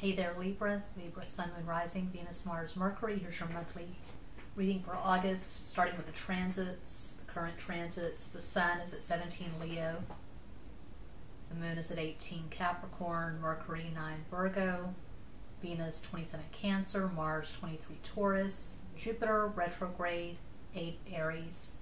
Hey there, Libra. Libra, Sun, Moon, Rising, Venus, Mars, Mercury. Here's your monthly reading for August, starting with the transits, the current transits. The Sun is at 17 Leo. The Moon is at 18 Capricorn, Mercury 9 Virgo, Venus 27 Cancer, Mars 23 Taurus, Jupiter retrograde 8 Aries,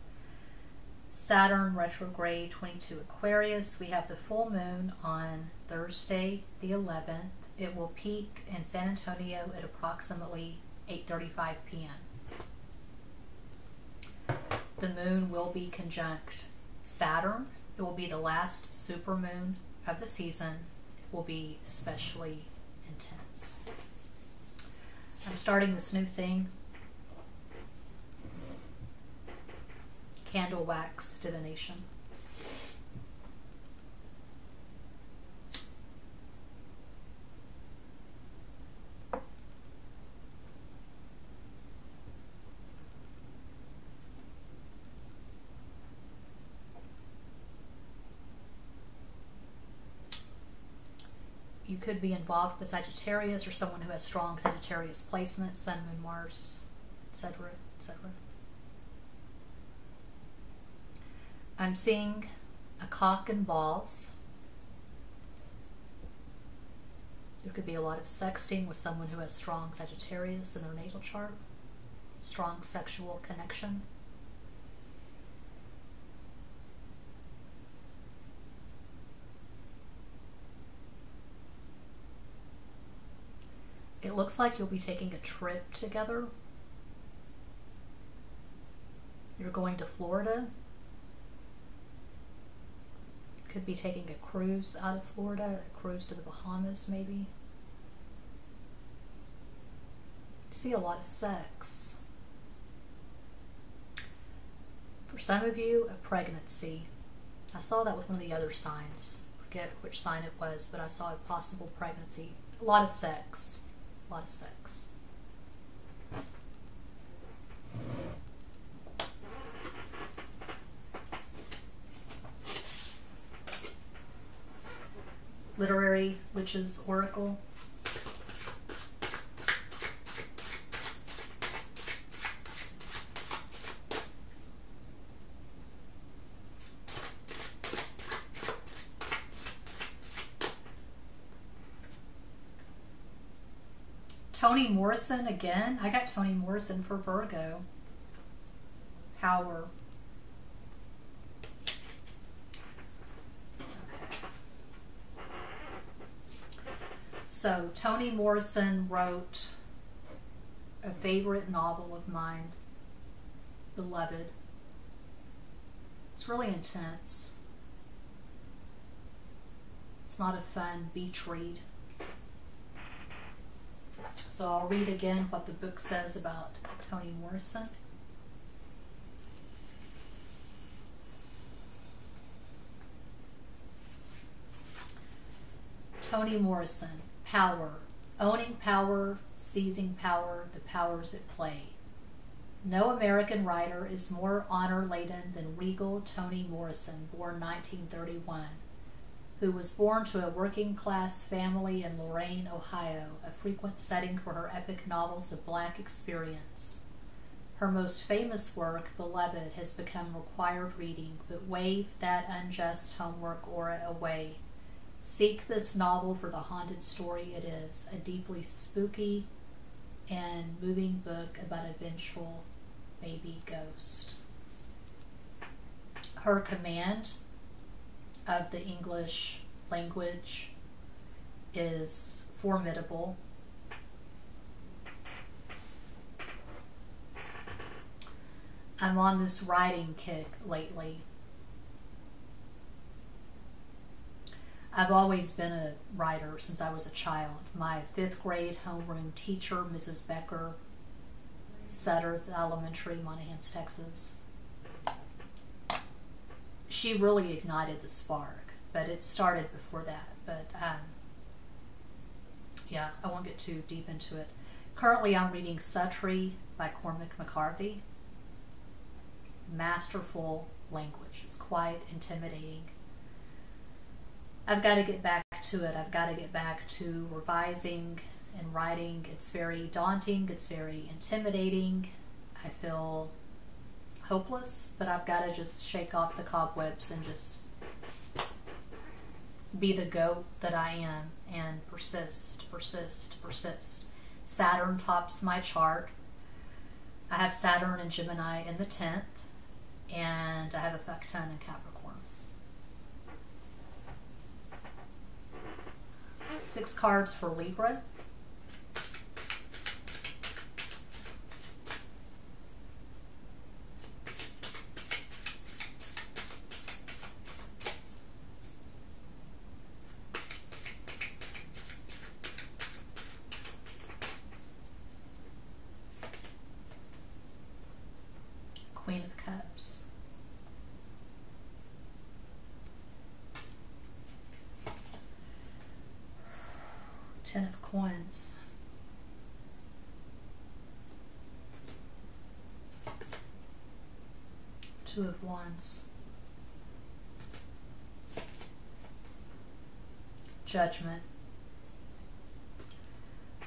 Saturn retrograde 22 Aquarius. We have the full moon on Thursday the 11th. It will peak in San Antonio at approximately 8:35 p.m. The moon will be conjunct Saturn. It will be the last supermoon of the season. It will be especially intense. I'm starting this new thing candle wax divination. You could be involved with a Sagittarius or someone who has strong Sagittarius placement, Sun, Moon, Mars, etc., etc. I'm seeing a cock and balls. There could be a lot of sexting with someone who has strong Sagittarius in their natal chart, strong sexual connection. It looks like you'll be taking a trip together. You're going to Florida could be taking a cruise out of Florida, a cruise to the Bahamas, maybe. See a lot of sex. For some of you, a pregnancy. I saw that with one of the other signs. Forget which sign it was, but I saw a possible pregnancy. A lot of sex. Of sex. Literary Witches Oracle. Toni Morrison again. I got Toni Morrison for Virgo. Power. So Toni Morrison wrote a favorite novel of mine, Beloved. It's really intense. It's not a fun beach read. So I'll read again what the book says about Toni Morrison. Toni Morrison power, owning power, seizing power, the powers at play. No American writer is more honor laden than regal Toni Morrison, born 1931, who was born to a working class family in Lorain, Ohio, a frequent setting for her epic novels of black experience. Her most famous work, Beloved, has become required reading, but wave that unjust homework aura away Seek this novel for the haunted story it is, a deeply spooky and moving book about a vengeful baby ghost. Her command of the English language is formidable. I'm on this writing kick lately. I've always been a writer since I was a child. My fifth grade homeroom teacher, Mrs. Becker, Sudderth Elementary, Monahans, Texas, she really ignited the spark, but it started before that. But um, yeah, I won't get too deep into it. Currently, I'm reading Suttree by Cormac McCarthy. Masterful language. It's quite intimidating I've got to get back to it. I've got to get back to revising and writing. It's very daunting, it's very intimidating. I feel hopeless, but I've got to just shake off the cobwebs and just be the goat that I am and persist, persist, persist. Saturn tops my chart. I have Saturn and Gemini in the 10th, and I have a fuck in Capricorn. Six cards for Libra. Queen of Cups. Ten of Coins. Two of Wands. Judgment.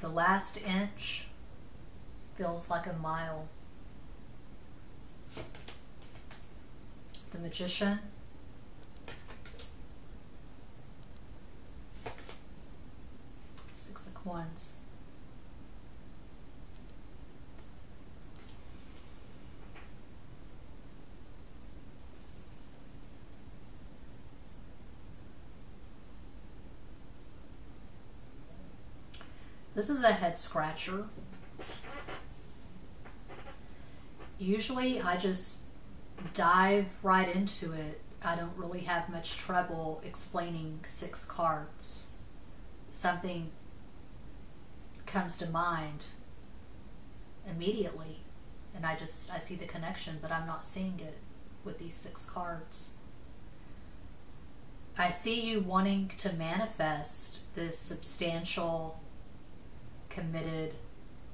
The last inch feels like a mile. Magician. Six of Coins. This is a head scratcher. Usually I just dive right into it. I don't really have much trouble explaining six cards. Something comes to mind immediately and I just I see the connection but I'm not seeing it with these six cards. I see you wanting to manifest this substantial committed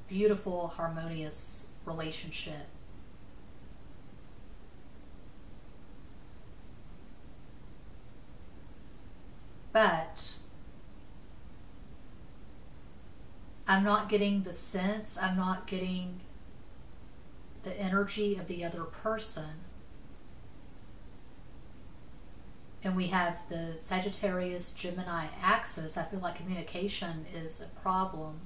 beautiful harmonious relationship but I'm not getting the sense, I'm not getting the energy of the other person. And we have the Sagittarius Gemini axis. I feel like communication is a problem.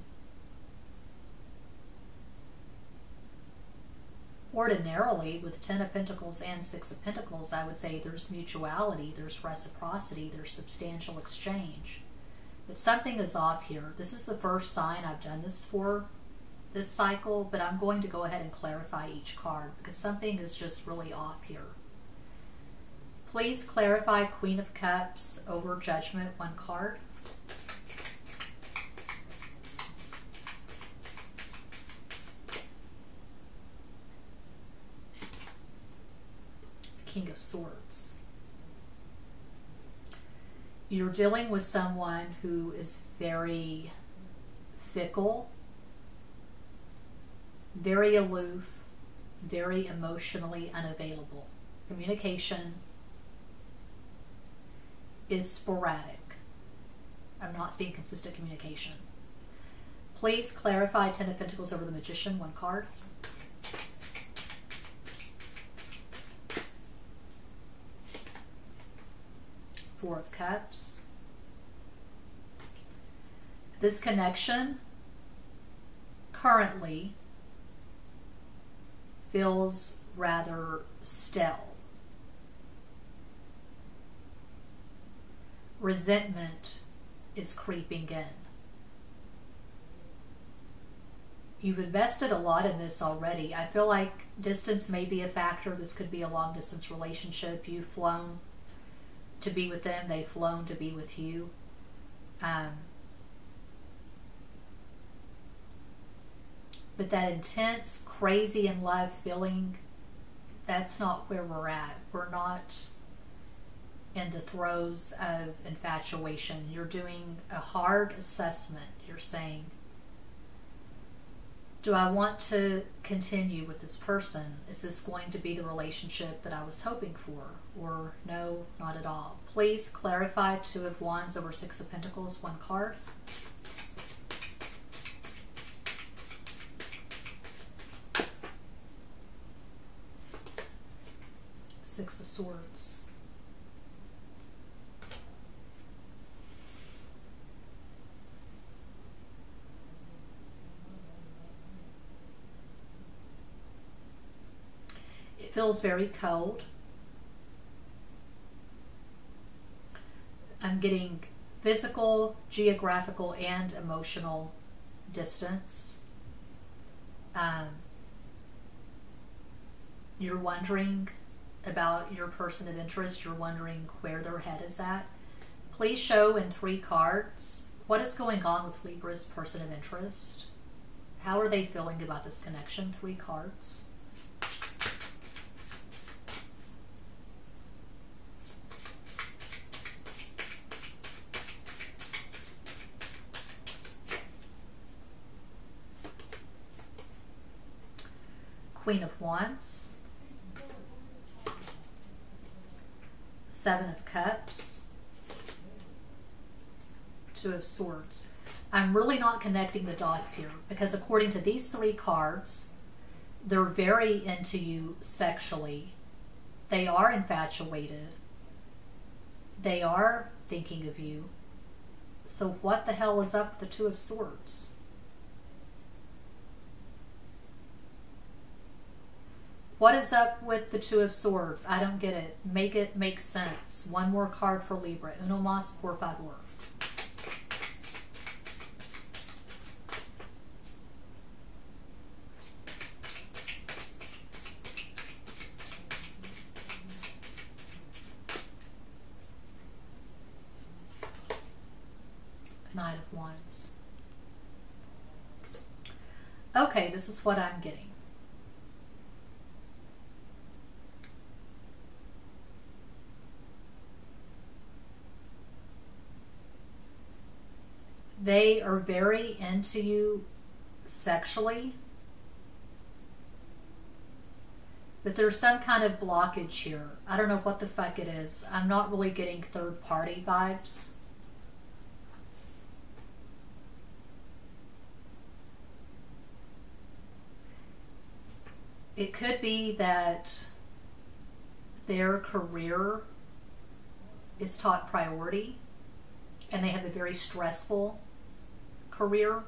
Ordinarily with ten of pentacles and six of pentacles i would say there's mutuality there's reciprocity there's substantial exchange. But something is off here. This is the first sign i've done this for this cycle but i'm going to go ahead and clarify each card because something is just really off here. Please clarify queen of cups over judgment one card King of Swords. You're dealing with someone who is very fickle, very aloof, very emotionally unavailable. Communication is sporadic. I'm not seeing consistent communication. Please clarify Ten of Pentacles over the Magician, one card. Four of Cups. This connection currently feels rather stale. Resentment is creeping in. You've invested a lot in this already. I feel like distance may be a factor. This could be a long distance relationship. You've flown to be with them, they've flown to be with you. Um, but that intense, crazy in love feeling, that's not where we're at. We're not in the throes of infatuation. You're doing a hard assessment. You're saying, Do I want to continue with this person? Is this going to be the relationship that I was hoping for? Or no, not at all? Please clarify Two of Wands over Six of Pentacles, one card. Six of Swords. It feels very cold. Getting physical, geographical, and emotional distance. Um, you're wondering about your person of interest, you're wondering where their head is at. Please show in three cards what is going on with Libra's person of interest. How are they feeling about this connection? Three cards. Queen of Wands, Seven of Cups, Two of Swords. I'm really not connecting the dots here because according to these three cards, they're very into you sexually. They are infatuated. They are thinking of you. So what the hell is up with the Two of Swords? What is up with the Two of Swords? I don't get it. Make it make sense. One more card for Libra. Uno más, por favor. Knight of Wands. Okay, this is what I'm getting. They are very into you sexually, but there's some kind of blockage here. I don't know what the fuck it is. I'm not really getting third party vibes. It could be that their career is top priority and they have a very stressful career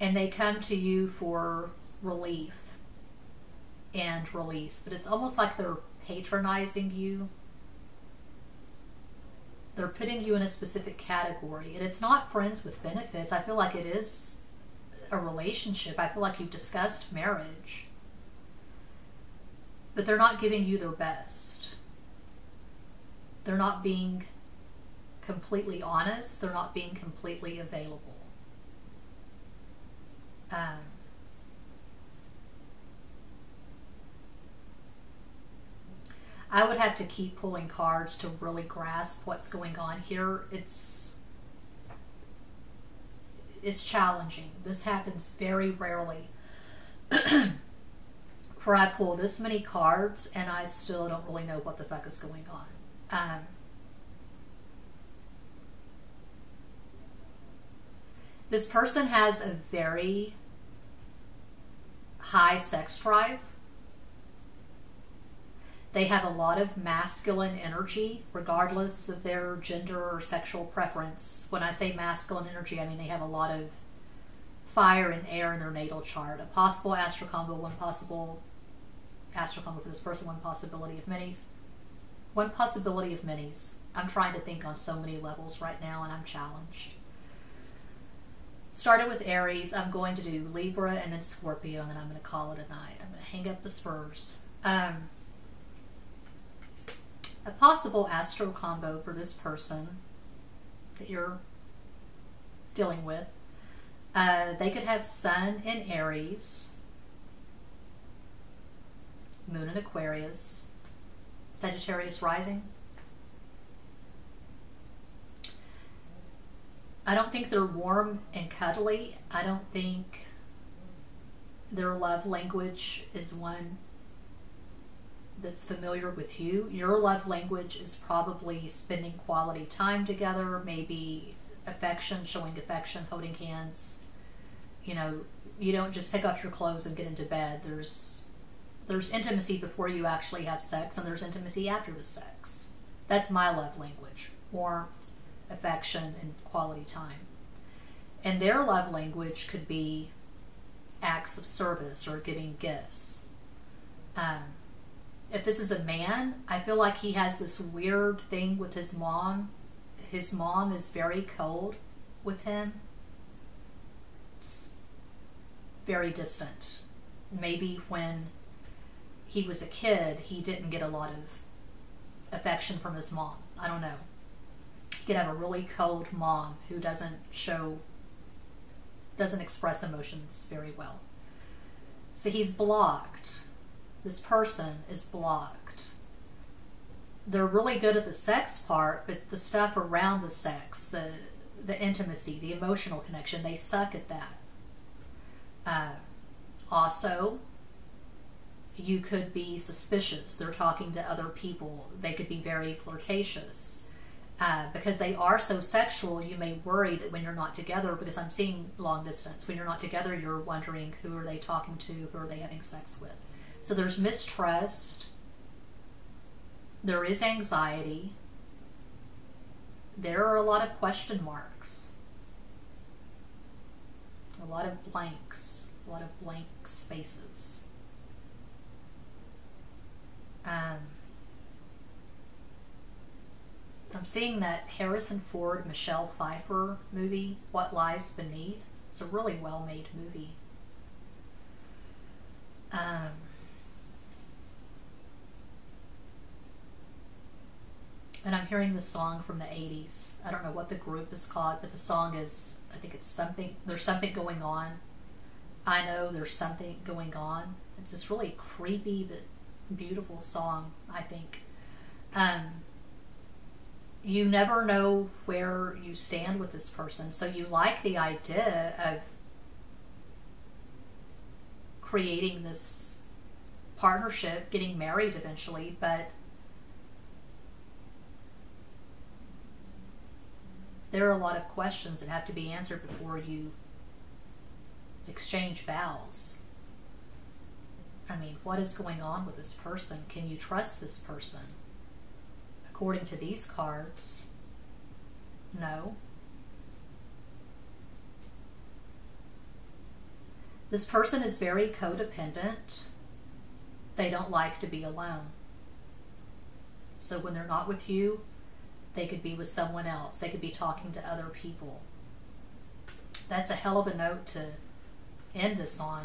and they come to you for relief and release. But it's almost like they're patronizing you. They're putting you in a specific category. And it's not friends with benefits. I feel like it is a relationship. I feel like you've discussed marriage. But they're not giving you their best. They're not being completely honest. They're not being completely available. Um, I would have to keep pulling cards to really grasp what's going on here. It's it's challenging. This happens very rarely. Where I pull this many cards and I still don't really know what the fuck is going on. Um, This person has a very high sex drive. They have a lot of masculine energy, regardless of their gender or sexual preference. When I say masculine energy, I mean they have a lot of fire and air in their natal chart. A possible astral combo, one possible astral combo for this person, one possibility of many. One possibility of minis. I'm trying to think on so many levels right now and I'm challenged. Started with Aries. I'm going to do Libra and then Scorpio, and then I'm going to call it a night. I'm going to hang up the spurs. Um, a possible astro combo for this person that you're dealing with. Uh, they could have Sun in Aries, Moon in Aquarius, Sagittarius rising. I don't think they're warm and cuddly. I don't think their love language is one that's familiar with you. Your love language is probably spending quality time together, maybe affection, showing affection, holding hands. You know, you don't just take off your clothes and get into bed. There's there's intimacy before you actually have sex and there's intimacy after the sex. That's my love language. Warmth, affection, and quality time. And their love language could be acts of service or giving gifts. Um, if this is a man, I feel like he has this weird thing with his mom. His mom is very cold with him. It's very distant. Maybe when he was a kid, he didn't get a lot of affection from his mom. I don't know. He could have a really cold mom who doesn't show, doesn't express emotions very well. So he's blocked. This person is blocked. They're really good at the sex part, but the stuff around the sex, the the intimacy, the emotional connection, they suck at that. Uh, also, you could be suspicious. They're talking to other people. They could be very flirtatious. Uh, because they are so sexual, you may worry that when you're not together, because I'm seeing long distance, when you're not together, you're wondering who are they talking to, who are they having sex with. So there's mistrust, there is anxiety, there are a lot of question marks, a lot of blanks, a lot of blank spaces. Um, I'm seeing that Harrison Ford, Michelle Pfeiffer movie, What Lies Beneath. It's a really well made movie. Um, and I'm hearing the song from the 80s. I don't know what the group is called, but the song is, I think it's something, there's something going on. I know there's something going on. It's this really creepy but beautiful song, I think. Um, you never know where you stand with this person. So you like the idea of creating this partnership, getting married eventually, but there are a lot of questions that have to be answered before you exchange vows. I mean, what is going on with this person? Can you trust this person? According to these cards, no. This person is very codependent. They don't like to be alone. So when they're not with you, they could be with someone else. They could be talking to other people. That's a hell of a note to end this on.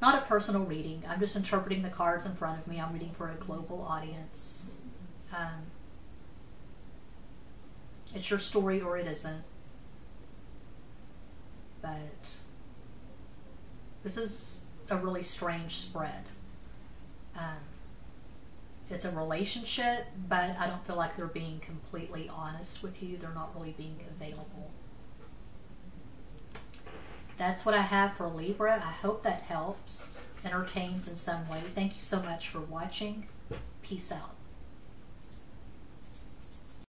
Not a personal reading. I'm just interpreting the cards in front of me. I'm reading for a global audience. Um, it's your story or it isn't. But this is a really strange spread. Um, it's a relationship, but I don't feel like they're being completely honest with you. They're not really being available. That's what I have for Libra. I hope that helps, entertains in some way. Thank you so much for watching. Peace out.